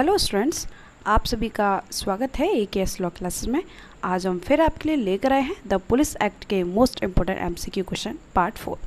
Hello students, आप सभी का स्वागत है ए के एस लॉ क्लासेस में। आज हम फिर आपके लिए लेकर आए हैं द पुलिस एक्ट के most important MCQ question part four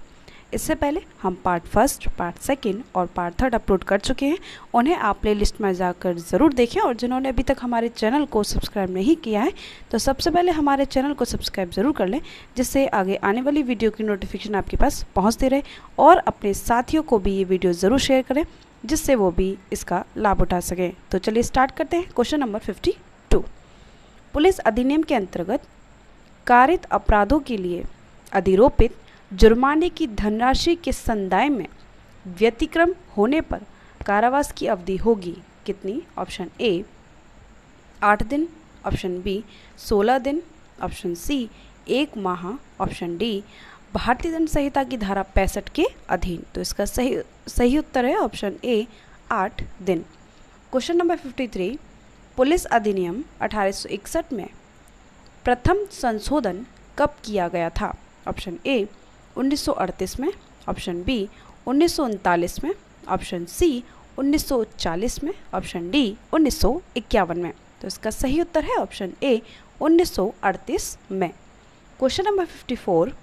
इससे पहले हम पार्ट फ़र्स्ट पार्ट सेकंड और पार्ट थर्ड अपलोड कर चुके हैं। उन्हें आप प्ले लिस्ट में जाकर ज़रूर देखें और जिन्होंने अभी तक हमारे चैनल को सब्सक्राइब नहीं किया है तो सबसे पहले हमारे चैनल को सब्सक्राइब ज़रूर कर लें, जिससे आगे आने वाली वीडियो की नोटिफिकेशन आपके पास पहुँचती रहे और अपने साथियों को भी ये वीडियो ज़रूर शेयर करें। जिससे वो भी इसका लाभ उठा सकें। तो चलिए स्टार्ट करते हैं question number fifty two police अधिनियम के अंतर्गत कारित अपराधों के लिए अधिरोपित जुर्माने की धनराशि के संदाय में व्यतिक्रम होने पर कारावास की अवधि होगी। कितनी? ऑप्शन ए आठ दिन। ऑप्शन बी सोलह दिन। ऑप्शन सी एक माह। ऑप्शन डी भारतीय दंड संहिता की धारा पैंसठ के अधीन। तो इसका सही सही उत्तर है ऑप्शन ए, आठ दिन। Question number fifty three, police अधिनियम 1861 में प्रथम संशोधन कब किया गया था? ऑप्शन ए 1938 में। ऑप्शन बी, उन्नीस सौ उनतालीस में। ऑप्शन सी 1940 में। ऑप्शन डी, उन्नीस सौ इक्यावन में। तो इसका सही उत्तर है ऑप्शन ए 1938 में। क्वेश्चन नंबर 54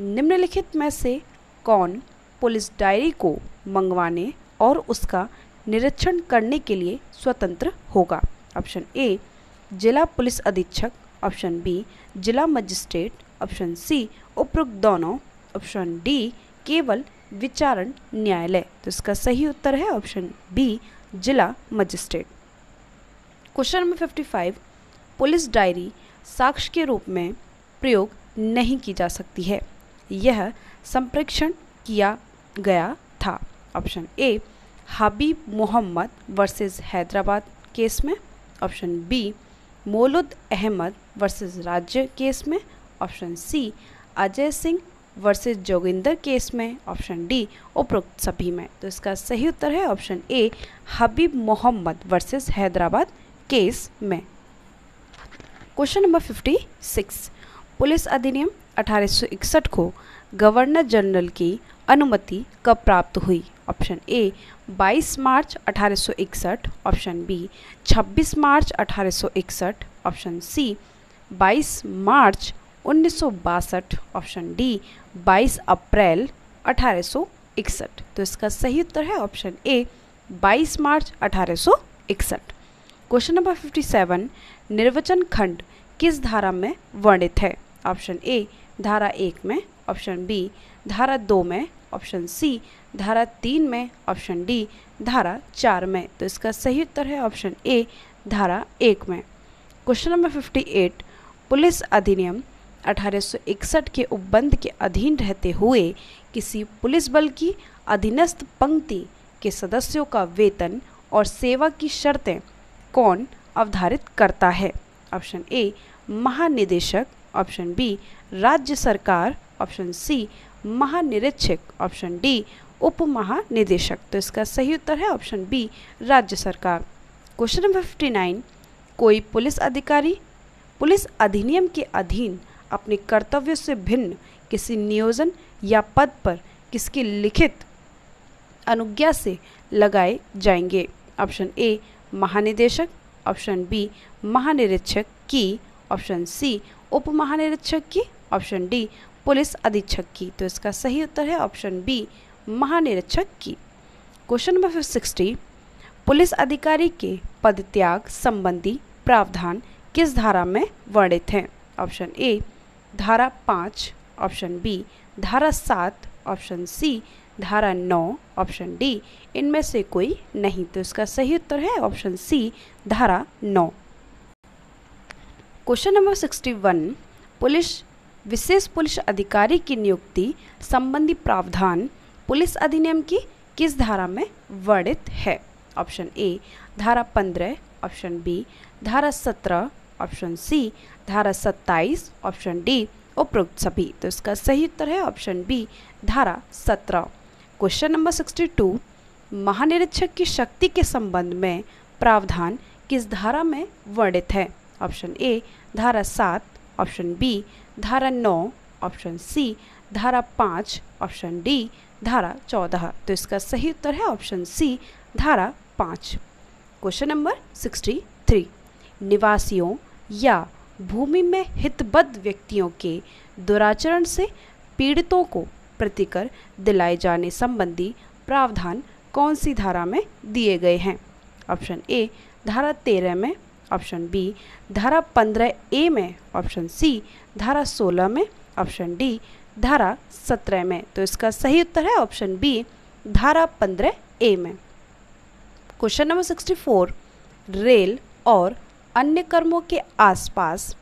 निम्नलिखित में से कौन पुलिस डायरी को मंगवाने और उसका निरीक्षण करने के लिए स्वतंत्र होगा? ऑप्शन ए जिला पुलिस अधीक्षक। ऑप्शन बी जिला मजिस्ट्रेट। ऑप्शन सी उपरोक्त दोनों। ऑप्शन डी केवल विचारण न्यायालय। तो इसका सही उत्तर है ऑप्शन बी जिला magistrate. Question number fifty five police diary साक्ष्य के रूप में प्रयोग नहीं की जा सकती है। यह संप्रेक्षण किया गया था। Option A Habib Mohammad versus Hyderabad case में। Option B, Molud Ahmad versus राज्य केस में। Option C, Ajay Singh versus Joginder case में। ऑप्शन डी, उपरोक्त सभी में। तो इसका सही उत्तर है option A Habib Mohammad versus Hyderabad case में। Question number fifty six, police अधिनियम 1861 को गवर्नर जनरल की अनुमति कब प्राप्त हुई? ऑप्शन ए 22 मार्च 1861 ऑप्शन बी 26 मार्च 1861 ऑप्शन सी 22 मार्च उन्नीस सौ बासठ। ऑप्शन डी 22 अप्रैल 1861 तो इसका सही उत्तर है ऑप्शन ए 22 मार्च 1861 क्वेश्चन नंबर 57 निर्वचन खंड किस धारा में वर्णित है? ऑप्शन ए धारा एक में ऑप्शन बी, धारा दो में ऑप्शन सी, धारा तीन में ऑप्शन डी, धारा चार में। तो इसका सही उत्तर है ऑप्शन ए, धारा एक में। Question number fifty eight police अधिनियम 1861 के उपबंध के अधीन रहते हुए किसी पुलिस बल की अधीनस्थ पंक्ति के सदस्यों का वेतन और सेवा की शर्तें कौन अवधारित करता है? ऑप्शन ए, महानिदेशक ऑप्शन बी, राज्य सरकार, ऑप्शन सी, महानिरीक्षक, ऑप्शन डी उप महानिदेशक तो इसका सही उत्तर है ऑप्शन बी, राज्य सरकार। क्वेश्चन नंबर फिफ्टी नाइन, कोई पुलिस अधिकारी, पुलिस अधिनियम के अधीन अपने कर्तव्य से भिन्न किसी नियोजन या पद पर किसकी लिखित अनुज्ञा से लगाए जाएँगे? ऑप्शन ए, महानिदेशक, ऑप्शन बी, महानिरीक्षक की, ऑप्शन सी उप महानिरीक्षक की ऑप्शन डी पुलिस अधीक्षक की। तो इसका सही उत्तर है ऑप्शन बी महानिरीक्षक की। क्वेश्चन नंबर सिक्सटी पुलिस अधिकारी के पद त्याग संबंधी प्रावधान किस धारा में वर्णित हैं? ऑप्शन ए धारा पाँच ऑप्शन बी धारा सात ऑप्शन सी धारा नौ ऑप्शन डी इनमें से कोई नहीं तो इसका सही उत्तर है ऑप्शन सी धारा नौ। Question number sixty one, police, विशेष पुलिस अधिकारी की नियुक्ति संबंधी प्रावधान पुलिस अधिनियम की किस धारा में वर्णित है? ऑप्शन ए, धारा पंद्रह, ऑप्शन बी, धारा सत्रह, ऑप्शन सी, धारा सत्ताईस, ऑप्शन डी, उपरोक्त सभी। तो इसका सही उत्तर है ऑप्शन बी, धारा सत्रह। क्वेश्चन नंबर सिक्सटी टू, महानिरीक्षक की शक्ति के संबंध में प्रावधान किस धारा में वर्णित है? ऑप्शन ए, धारा सात, ऑप्शन बी, धारा नौ, ऑप्शन सी, धारा पाँच, ऑप्शन डी, धारा चौदह। तो इसका सही उत्तर है ऑप्शन सी, धारा पाँच। Question number sixty three. निवासियों या भूमि में हितबद्ध व्यक्तियों के दुराचरण से पीड़ितों को प्रतिकर दिलाए जाने संबंधी प्रावधान कौन सी धारा में दिए गए हैं? ऑप्शन ए, धारा तेरह में ऑप्शन बी, धारा पंद्रह ए में ऑप्शन सी, धारा सोलह में ऑप्शन डी, धारा सत्रह में। तो इसका सही उत्तर है ऑप्शन बी, धारा पंद्रह ए में। Question number sixty four, rail और अन्य कर्मों के आसपास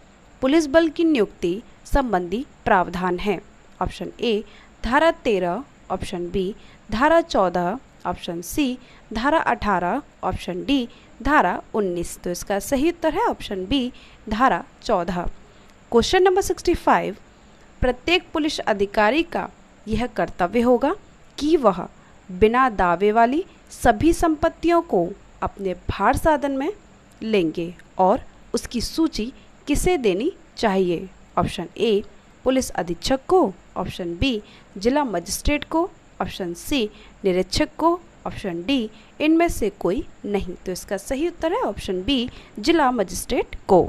पुलिस बल की नियुक्ति संबंधी प्रावधान है। ऑप्शन ए, धारा तेरह, ऑप्शन बी, धारा चौदह, ऑप्शन सी, धारा अठारह, ऑप्शन डी धारा उन्नीस तो इसका सही उत्तर है ऑप्शन बी धारा चौदह। क्वेश्चन नंबर सिक्सटी फाइव प्रत्येक पुलिस अधिकारी का यह कर्तव्य होगा कि वह बिना दावे वाली सभी संपत्तियों को अपने भार साधन में लेंगे और उसकी सूची किसे देनी चाहिए? ऑप्शन ए पुलिस अधीक्षक को। ऑप्शन बी जिला मजिस्ट्रेट को। ऑप्शन सी निरीक्षक को। ऑप्शन डी, इनमें से कोई नहीं। तो इसका सही उत्तर है ऑप्शन बी, जिला मजिस्ट्रेट को।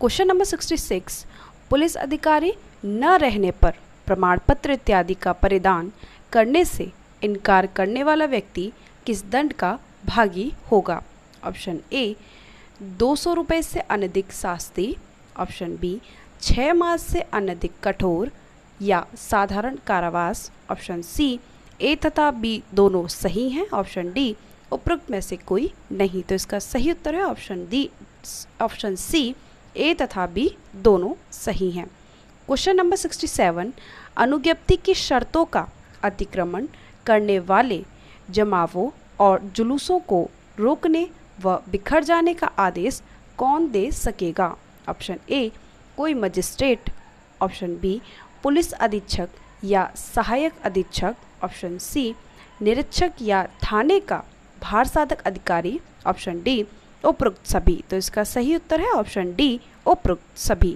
Question number sixty six, police अधिकारी न रहने पर प्रमाण पत्र इत्यादि का परिधान करने से इनकार करने वाला व्यक्ति किस दंड का भागी होगा? ऑप्शन ए, दो सौ रुपये से अनधिक शास्ति। ऑप्शन बी छः मास से अनधिक कठोर या साधारण कारावास। ऑप्शन सी ए तथा बी दोनों सही हैं, ऑप्शन डी उपरोक्त में से कोई नहीं। तो इसका सही उत्तर है option D, option C A तथा बी दोनों सही हैं। क्वेश्चन नंबर सिक्सटी सेवन, अनुज्ञप्ति की शर्तों का अतिक्रमण करने वाले जमावों और जुलूसों को रोकने व बिखर जाने का आदेश कौन दे सकेगा? ऑप्शन ए, कोई मजिस्ट्रेट। ऑप्शन बी, पुलिस अधीक्षक। या सहायक अधीक्षक ऑप्शन सी निरीक्षक या थाने का भार साधक अधिकारी ऑप्शन डी उपरोक्त सभी। तो इसका सही उत्तर है ऑप्शन डी उपरोक्त सभी।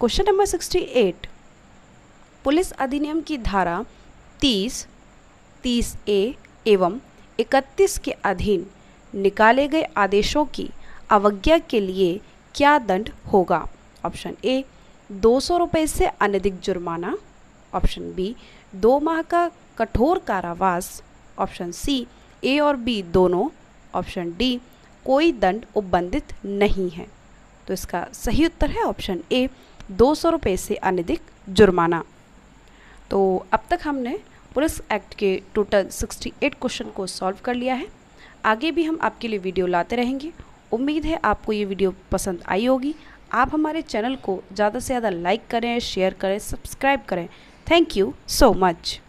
Question number sixty eight police अधिनियम की धारा तीस तीस ए एवं इकतीस के अधीन निकाले गए आदेशों की अवज्ञा के लिए क्या दंड होगा? ऑप्शन ए दो सौ रुपये से अनधिक जुर्माना। ऑप्शन बी, दो माह का कठोर कारावास, ऑप्शन सी, ए और बी दोनों, ऑप्शन डी, कोई दंड उपबंधित नहीं है। तो इसका सही उत्तर है ऑप्शन ए, दो सौ रुपये से अनधिक जुर्माना। तो अब तक हमने पुलिस एक्ट के टोटल 68 क्वेश्चन को सॉल्व कर लिया है। आगे भी हम आपके लिए वीडियो लाते रहेंगे। उम्मीद है आपको ये वीडियो पसंद आई होगी। आप हमारे चैनल को ज़्यादा से ज़्यादा लाइक करें, शेयर करें, सब्सक्राइब करें। Thank you so much